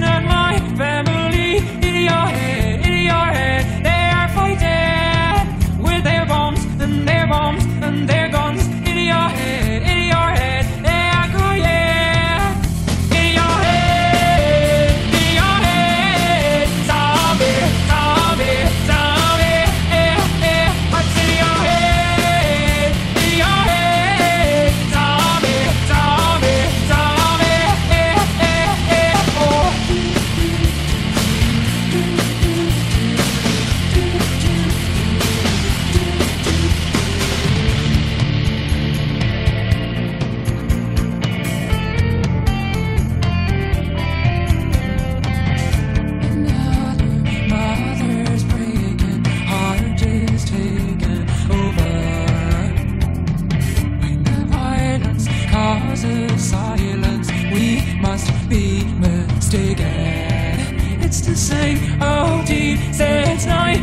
not my best.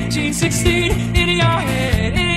Playing OD since 1916 in your head, in your head.